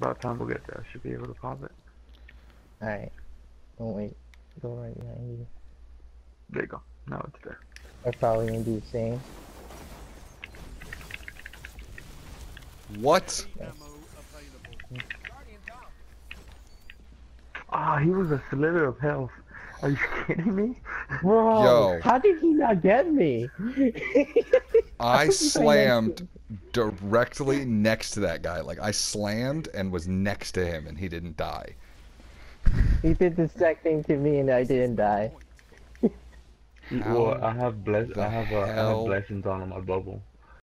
About time we'll get there. I should be able to pop it. Alright. Don't wait. Go right behind you. There you go. Now it's there. I'm probably gonna do the same. What? Ah, he was a slither of health. Are you kidding me? Bro, Yo. how did he not get me? I slammed directly next to that guy. Like I slammed and was next to him, and he didn't die. he did the exact thing to me and I didn't die. Well, I have bless. the I have uh, I have blessings on on my bubble.